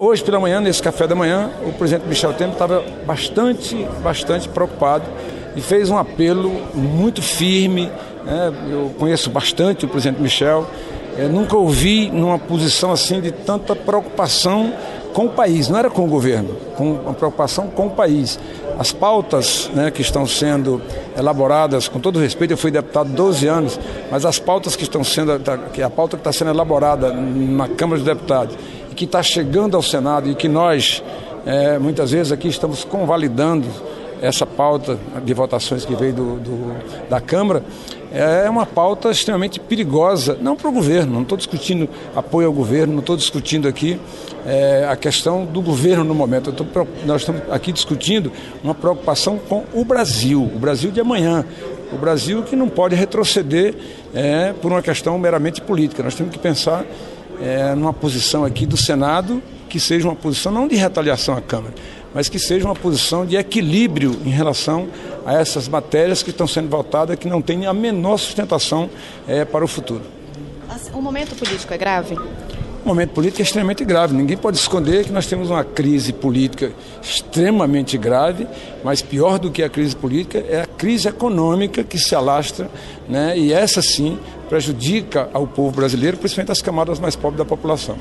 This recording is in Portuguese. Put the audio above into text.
Hoje pela manhã, nesse café da manhã, o presidente Michel Temer estava bastante, bastante preocupado e fez um apelo muito firme. Né? Eu conheço bastante o presidente Michel. Eu nunca ouvi numa posição assim de tanta preocupação com o país, não era com o governo, com uma preocupação com o país. As pautas né, que estão sendo elaboradas, com todo respeito, eu fui deputado 12 anos, mas as pautas que estão sendo, a pauta que está sendo elaborada na Câmara dos Deputados que está chegando ao Senado e que nós, é, muitas vezes aqui estamos convalidando essa pauta de votações que veio do, do, da Câmara é uma pauta extremamente perigosa, não para o governo, não estou discutindo apoio ao governo, não estou discutindo aqui é, a questão do governo no momento. Tô, nós estamos aqui discutindo uma preocupação com o Brasil, o Brasil de amanhã. O Brasil que não pode retroceder é, por uma questão meramente política. Nós temos que pensar é, numa posição aqui do Senado que seja uma posição não de retaliação à Câmara, mas que seja uma posição de equilíbrio em relação a essas matérias que estão sendo votadas que não têm a menor sustentação é, para o futuro. O momento político é grave? O momento político é extremamente grave. Ninguém pode esconder que nós temos uma crise política extremamente grave, mas pior do que a crise política é a crise econômica que se alastra, né? e essa sim prejudica ao povo brasileiro, principalmente as camadas mais pobres da população.